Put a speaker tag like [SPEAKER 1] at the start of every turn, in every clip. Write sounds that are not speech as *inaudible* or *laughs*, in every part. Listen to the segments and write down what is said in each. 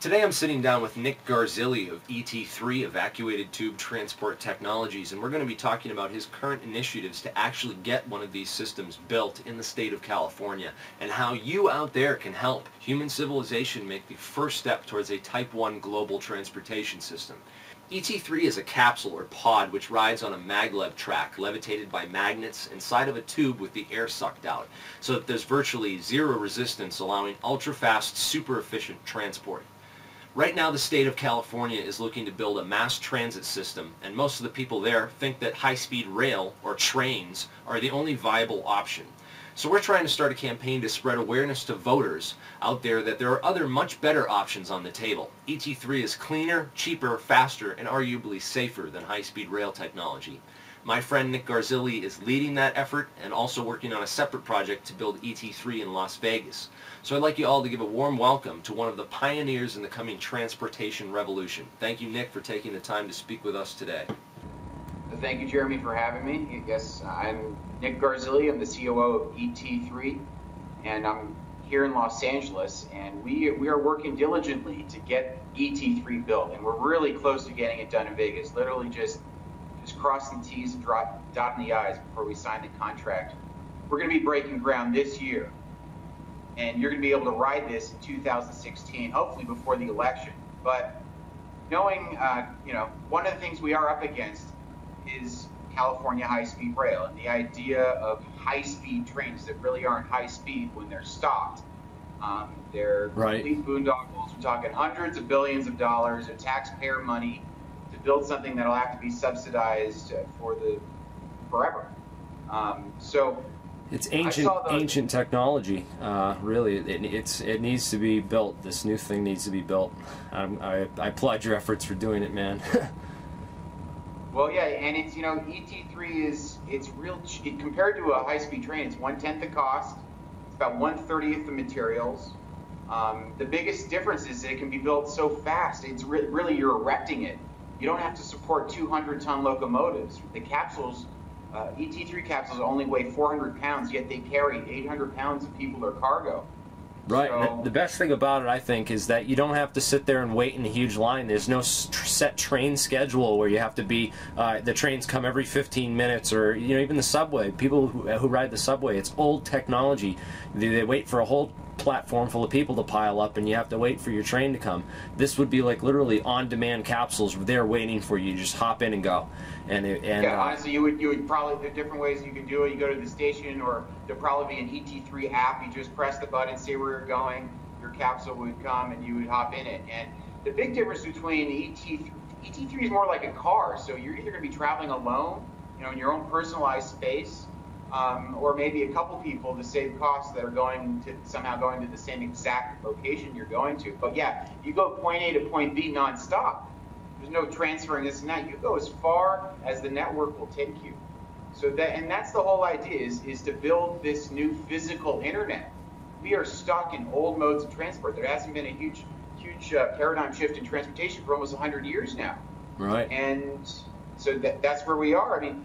[SPEAKER 1] Today I'm sitting down with Nick Garzilli of ET3 Evacuated Tube Transport Technologies and we're going to be talking about his current initiatives to actually get one of these systems built in the state of California and how you out there can help human civilization make the first step towards a Type 1 global transportation system. ET3 is a capsule or pod which rides on a maglev track levitated by magnets inside of a tube with the air sucked out so that there's virtually zero resistance allowing ultra-fast, super efficient transport. Right now the state of California is looking to build a mass transit system and most of the people there think that high-speed rail or trains are the only viable option. So we're trying to start a campaign to spread awareness to voters out there that there are other much better options on the table. ET3 is cleaner, cheaper, faster, and arguably safer than high-speed rail technology. My friend Nick Garzilli is leading that effort and also working on a separate project to build ET3 in Las Vegas. So I'd like you all to give a warm welcome to one of the pioneers in the coming transportation revolution. Thank you, Nick, for taking the time to speak with us today.
[SPEAKER 2] Thank you, Jeremy, for having me. Yes, I'm Nick Garzilli. I'm the COO of ET3, and I'm here in Los Angeles, and we we are working diligently to get ET3 built, and we're really close to getting it done in Vegas. Literally just just crossing the T's and dotting the I's before we sign the contract. We're going to be breaking ground this year, and you're going to be able to ride this in 2016, hopefully before the election. But knowing, uh, you know, one of the things we are up against is California high-speed rail and the idea of high-speed trains that really aren't high speed when they're stopped. Um, they're right. complete boondoggles. We're talking hundreds of billions of dollars of taxpayer money build something that'll have to be subsidized for the forever. Um, so
[SPEAKER 1] it's ancient ancient technology. Uh, really, it, it's it needs to be built. This new thing needs to be built. Um, I I applaud your efforts for doing it, man. *laughs*
[SPEAKER 2] well, yeah, and it's you know ET3 is it's real it, compared to a high speed train. It's one tenth the cost. It's about one thirtieth the materials. Um, the biggest difference is it can be built so fast. It's re really you're erecting it you don't have to support 200 ton locomotives. The capsules, uh, ET3 capsules only weigh 400 pounds, yet they carry 800 pounds of people or cargo.
[SPEAKER 1] Right. So, the best thing about it, I think, is that you don't have to sit there and wait in a huge line. There's no set train schedule where you have to be. Uh, the trains come every 15 minutes, or you know, even the subway. People who, who ride the subway, it's old technology. They, they wait for a whole platform full of people to pile up and you have to wait for your train to come. This would be like literally on-demand capsules there waiting for you. Just hop in and go.
[SPEAKER 2] And, it, and yeah, uh, honestly, you would you would probably there different ways you can do it. You go to the station, or there'll probably be an ET3 app. You just press the button, say where you're going. Your capsule would come, and you would hop in it. And the big difference between ET3 ET3 is more like a car, so you're either going to be traveling alone, you know, in your own personalized space, um, or maybe a couple people to save costs that are going to somehow going to the same exact location you're going to. But yeah, you go point A to point B nonstop. There's no transferring this and that. You go as far as the network will take you. So that and that's the whole idea is is to build this new physical internet. We are stuck in old modes of transport. There hasn't been a huge huge uh, paradigm shift in transportation for almost 100 years now.
[SPEAKER 1] Right.
[SPEAKER 2] And so that, that's where we are. I mean,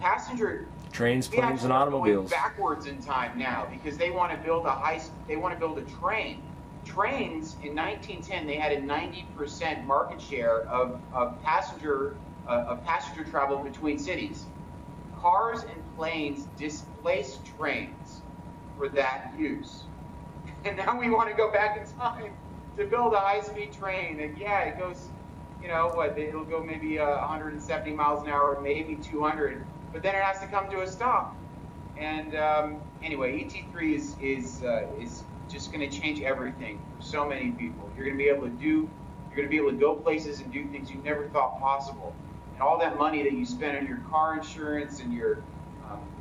[SPEAKER 2] passenger
[SPEAKER 1] Trains, planes, and automobiles.
[SPEAKER 2] backwards in time now because they want to build a high. They want to build a train. Trains in 1910 they had a 90% market share of, of passenger uh, of passenger travel between cities. Cars and planes displaced trains for that use, *laughs* and now we want to go back in time to build a high-speed train. And yeah, it goes, you know, what it'll go maybe uh, 170 miles an hour, maybe 200 but then it has to come to a stop. And um, anyway, ET3 is is uh, is just going to change everything for so many people. You're going to be able to do, you're going to be able to go places and do things you never thought possible. And all that money that you spend on your car insurance and your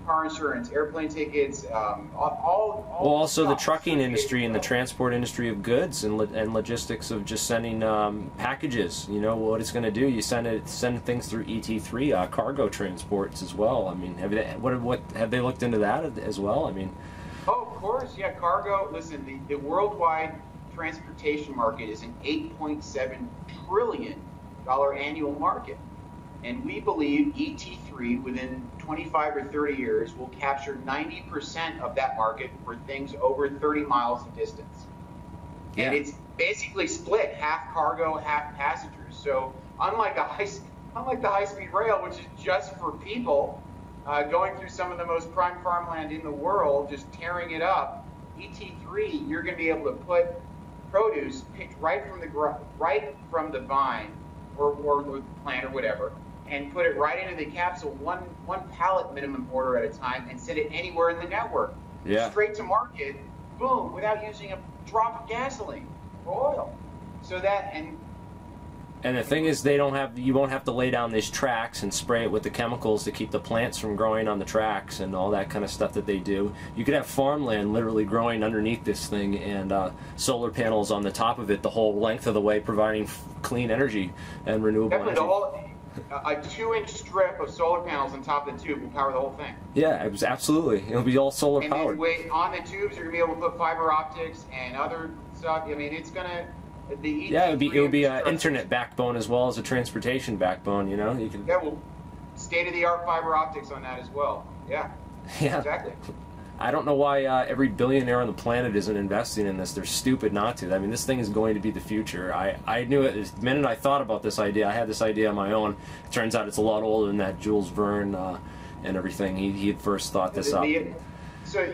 [SPEAKER 2] car insurance, airplane tickets, um, all, all,
[SPEAKER 1] Well, also the trucking industry and the transport industry of goods and, lo and logistics of just sending um, packages. You know what it's going to do? You send it, send things through ET3, uh, cargo transports as well. I mean, have they, what, what have they looked into that as well? I mean.
[SPEAKER 2] Oh, of course, yeah. Cargo. Listen, the, the worldwide transportation market is an 8.7 trillion dollar annual market. And we believe ET3 within 25 or 30 years will capture 90% of that market for things over 30 miles in distance. Yeah. And it's basically split half cargo, half passengers. So unlike a high, unlike the high-speed rail, which is just for people uh, going through some of the most prime farmland in the world, just tearing it up, ET3, you're going to be able to put produce picked right from the right from the vine or, or the plant or whatever, and put it right into the capsule, one one pallet minimum order at a time, and send it anywhere in the network,
[SPEAKER 1] yeah.
[SPEAKER 2] straight to market, boom, without using a drop of gasoline or oil. So that and
[SPEAKER 1] and the thing is, they don't have you won't have to lay down these tracks and spray it with the chemicals to keep the plants from growing on the tracks and all that kind of stuff that they do. You could have farmland literally growing underneath this thing and uh, solar panels on the top of it the whole length of the way, providing clean energy and renewable
[SPEAKER 2] Definitely
[SPEAKER 1] energy.
[SPEAKER 2] A two-inch strip of solar panels on top of the tube will power the whole thing.
[SPEAKER 1] Yeah, it was absolutely. It'll be all solar
[SPEAKER 2] and
[SPEAKER 1] powered.
[SPEAKER 2] And on the tubes, you're gonna be able to put fiber optics and other stuff. I mean, it's gonna the
[SPEAKER 1] yeah, it would be it would be an internet backbone as well as a transportation backbone. You know, you can
[SPEAKER 2] yeah, well, state of the art fiber optics on that as well. Yeah, *laughs*
[SPEAKER 1] yeah,
[SPEAKER 2] exactly.
[SPEAKER 1] I don't know why uh, every billionaire on the planet isn't investing in this. They're stupid not to. I mean, this thing is going to be the future. I, I knew it the minute I thought about this idea. I had this idea on my own. Turns out it's a lot older than that. Jules Verne uh, and everything. He, he had first thought this
[SPEAKER 2] the,
[SPEAKER 1] up.
[SPEAKER 2] The, so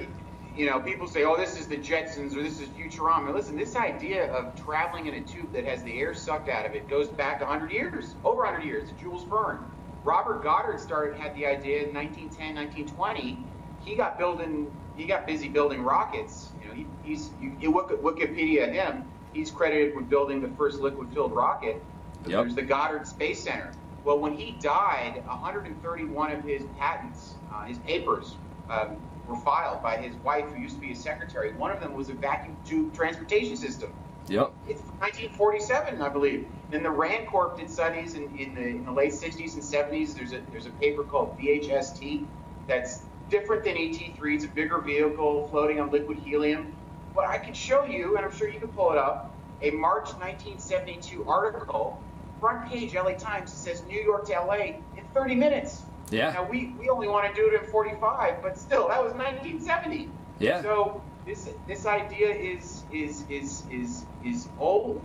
[SPEAKER 2] you know, people say, oh, this is the Jetsons or this is Futurama. Listen, this idea of traveling in a tube that has the air sucked out of it goes back 100 years, over 100 years, Jules Verne. Robert Goddard started had the idea in 1910, 1920. He got building, he got busy building rockets. You know, he, he's you, you look at Wikipedia him. He's credited with building the first liquid-filled rocket.
[SPEAKER 1] Yep.
[SPEAKER 2] There's the Goddard Space Center. Well, when he died, 131 of his patents, uh, his papers, um, were filed by his wife, who used to be his secretary. One of them was a vacuum tube transportation system.
[SPEAKER 1] Yep.
[SPEAKER 2] It's 1947, I believe. Then the Rand Corp did studies in, in, the, in the late 60s and 70s. There's a there's a paper called VHST that's different than ET3. It's a bigger vehicle floating on liquid helium. But I can show you, and I'm sure you can pull it up, a March 1972 article, front page LA Times, that says New York to LA in 30 minutes.
[SPEAKER 1] Yeah.
[SPEAKER 2] Now we, we only want to do it in 45, but still, that was 1970.
[SPEAKER 1] Yeah.
[SPEAKER 2] So this this idea is is is is is old,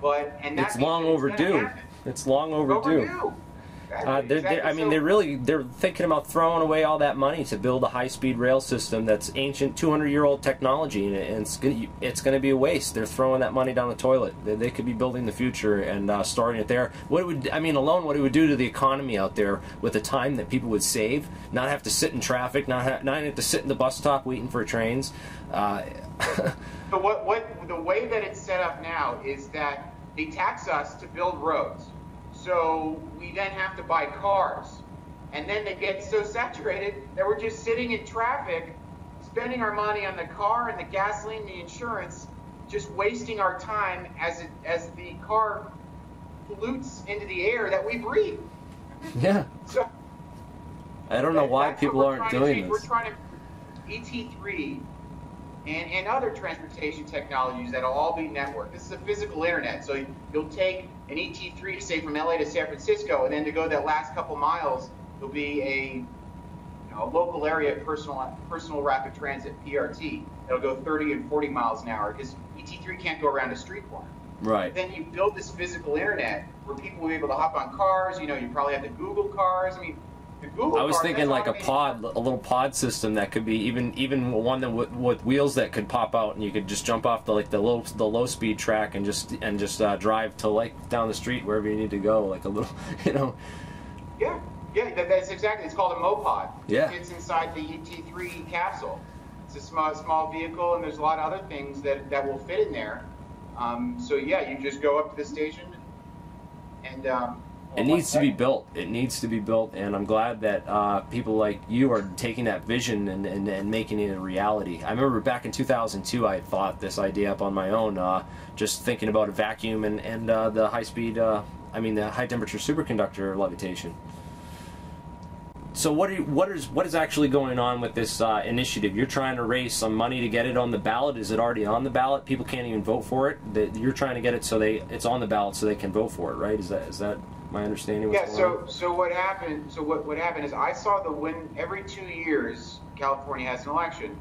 [SPEAKER 2] but and
[SPEAKER 1] it's long overdue. It's long overdue.
[SPEAKER 2] overdue.
[SPEAKER 1] Uh, they're, they're, I mean, they're really they're thinking about throwing away all that money to build a high-speed rail system that's ancient, 200-year-old technology, and it's gonna, it's going to be a waste. They're throwing that money down the toilet. They, they could be building the future and uh, starting it there. What it would, I mean, alone, what it would do to the economy out there with the time that people would save, not have to sit in traffic, not ha- not have to sit in the bus stop waiting for trains. Uh, *laughs*
[SPEAKER 2] but what what the way that it's set up now is that they tax us to build roads. So we then have to buy cars. And then they get so saturated that we're just sitting in traffic, spending our money on the car and the gasoline, the insurance, just wasting our time as it, as the car pollutes into the air that we breathe.
[SPEAKER 1] Yeah.
[SPEAKER 2] So
[SPEAKER 1] I don't know why people aren't doing
[SPEAKER 2] this. We're trying to ET3 and, and other transportation technologies that'll all be networked. This is a physical internet, so you'll take an ET3, to say from LA to San Francisco, and then to go that last couple miles, there'll be a, you know, a local area personal personal rapid transit (PRT). It'll go 30 and 40 miles an hour because ET3 can't go around a street corner.
[SPEAKER 1] Right.
[SPEAKER 2] Then you build this physical internet where people will be able to hop on cars. You know, you probably have to Google cars. I mean,
[SPEAKER 1] I was thinking like a pod, a little pod system that could be even even one that with, with, wheels that could pop out, and you could just jump off the like the low the low speed track and just and just uh, drive to like down the street wherever you need to go, like a little, *laughs* you know.
[SPEAKER 2] Yeah, yeah, that, that's exactly. It's called a mopod.
[SPEAKER 1] Yeah.
[SPEAKER 2] It's inside the ET3 capsule. It's a small small vehicle, and there's a lot of other things that that will fit in there. Um, so yeah, you just go up to the station and. Um,
[SPEAKER 1] it needs to be built. It needs to be built, and I'm glad that uh, people like you are taking that vision and, and, and, making it a reality. I remember back in 2002, I thought this idea up on my own, uh, just thinking about a vacuum and, and uh, the high speed, uh, I mean, the high temperature superconductor levitation. So what you, what is what is actually going on with this uh, initiative? You're trying to raise some money to get it on the ballot. Is it already on the ballot? People can't even vote for it. You're trying to get it so they it's on the ballot so they can vote for it, right? Is that is that my understanding? was.
[SPEAKER 2] Yeah. So so what happened? So what what happened is I saw the win every two years. California has an election,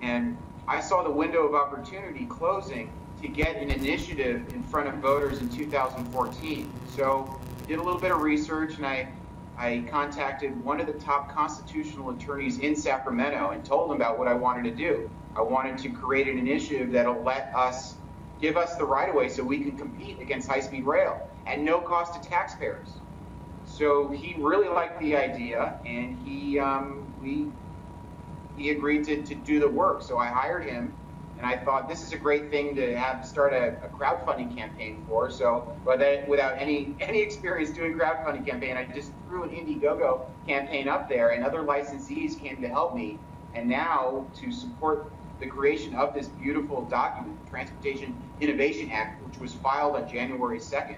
[SPEAKER 2] and I saw the window of opportunity closing to get an initiative in front of voters in 2014. So did a little bit of research and I I contacted one of the top constitutional attorneys in Sacramento and told him about what I wanted to do. I wanted to create an initiative that'll let us give us the right of way so we can compete against high speed rail at no cost to taxpayers. So he really liked the idea and he um, we he agreed to, to do the work. So I hired him and I thought this is a great thing to have start a, a crowdfunding campaign for. So, then without any any experience doing crowdfunding campaign, I just threw an Indiegogo campaign up there, and other licensees came to help me. And now to support the creation of this beautiful document, the Transportation Innovation Act, which was filed on January 2nd.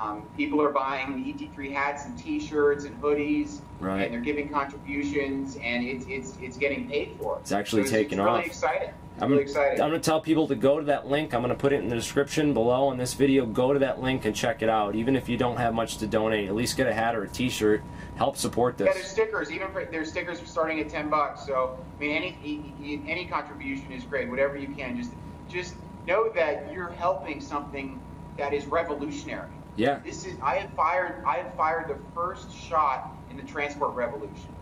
[SPEAKER 2] Um, people are buying ET3 hats and T-shirts and hoodies,
[SPEAKER 1] Right.
[SPEAKER 2] and they're giving contributions, and it's it's it's getting paid for.
[SPEAKER 1] It's actually
[SPEAKER 2] So
[SPEAKER 1] taking
[SPEAKER 2] it's really
[SPEAKER 1] off.
[SPEAKER 2] exciting.
[SPEAKER 1] I'm,
[SPEAKER 2] really exciting.
[SPEAKER 1] I'm going to tell people to go to that link. I'm going to put it in the description below on this video. Go to that link and check it out. Even if you don't have much to donate, at least get a hat or a T-shirt. Help support this.
[SPEAKER 2] Yeah, there's stickers. Even for, there's stickers for starting at ten bucks. So I mean, any any contribution is great. Whatever you can, just just know that you're helping something that is revolutionary.
[SPEAKER 1] Yeah,
[SPEAKER 2] This is I have fired I have fired the first shot in the transport revolution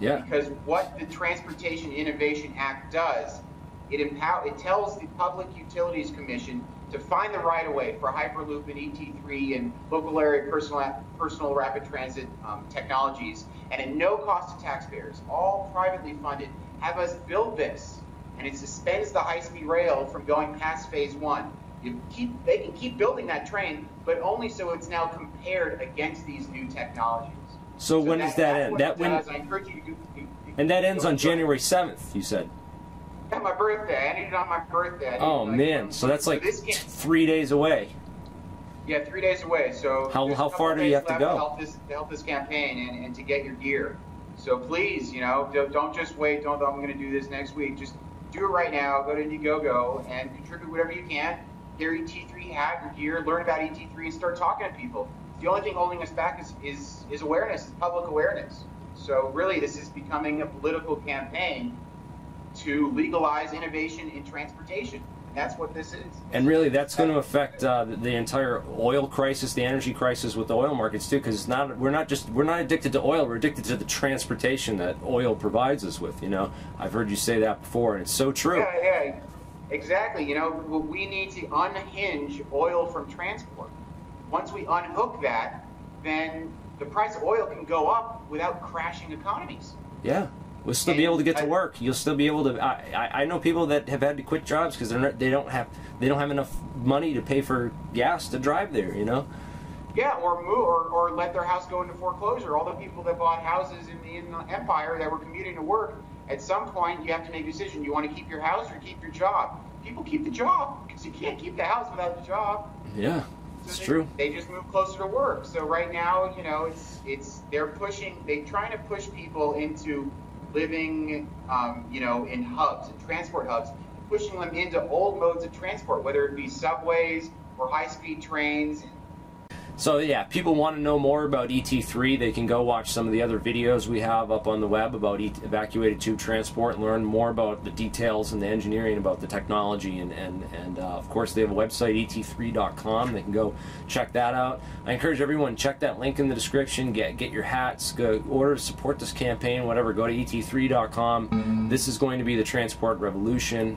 [SPEAKER 1] yeah,
[SPEAKER 2] because what the Transportation Innovation Act does, it empower it tells the Public Utilities Commission to find the right of way for Hyperloop and ET3 and local area personal personal rapid transit um, technologies, and at no cost to taxpayers, all privately funded. Have us build this, and it suspends the high-speed rail from going past phase one. You keep they can keep building that train, but only so it's now compared against these new technologies.
[SPEAKER 1] So when does that end? That when-
[SPEAKER 2] does. I encourage you to do. you-
[SPEAKER 1] and that ends on January 7th. You said.
[SPEAKER 2] Yeah, my birthday. I need it on my birthday.
[SPEAKER 1] Oh
[SPEAKER 2] like,
[SPEAKER 1] man, so that's like
[SPEAKER 2] game-
[SPEAKER 1] three days away.
[SPEAKER 2] yeah, three days away. So
[SPEAKER 1] How- how far do you have to go?
[SPEAKER 2] help this to help this campaign and, and to get your gear. So please, you know, don't, don't just wait. Don't I'm going to do this next week. Just do it right now. Go to Indiegogo and contribute whatever you can. Get your ET3 hat, your gear. Learn about ET3 and start talking to people. The only thing holding us back is is, is awareness, is public awareness. So really, this is becoming a political campaign to legalize innovation in transportation. That's what this is.
[SPEAKER 1] And really, that's going to affect uh, the, entire oil crisis, the energy crisis with the oil markets too. Because it's not we're not just we're not addicted to oil. We're addicted to the transportation that oil provides us with. You know, I've heard you say that before, and it's so true.
[SPEAKER 2] Yeah, yeah, exactly. You know, we need to unhinge oil from transport. Once we unhook that, then the price of oil can go up without crashing economies.
[SPEAKER 1] Yeah, we'll still be able to get to work. You'll still be able to. I, I, I know people that have had to quit jobs because they're not, they don't have they don't have enough money to pay for gas to drive there. You know.
[SPEAKER 2] Yeah, or move, or, or let their house go into foreclosure. All the people that bought houses in the Inland Empire that were commuting to work, at some point you have to make a decision. You want to keep your house or keep your job? People keep the job because you can't keep the house without the job.
[SPEAKER 1] Yeah,
[SPEAKER 2] So
[SPEAKER 1] it's
[SPEAKER 2] they,
[SPEAKER 1] true.
[SPEAKER 2] They just move closer to work. So right now, you know, it's it's they're pushing. They're trying to push people into living, um, you know, in hubs and transport hubs, pushing them into old modes of transport, whether it be subways or high-speed trains.
[SPEAKER 1] So yeah, people want to know more about ET3. They can go watch some of the other videos we have up on the web about ET evacuated tube transport and learn more about the details and the engineering about the technology. And and and uh, of course, they have a website et3.com. They can go check that out. I encourage everyone check that link in the description. Get get your hats. Go order support this campaign. Whatever. Go to et3.com. This is going to be the transport revolution.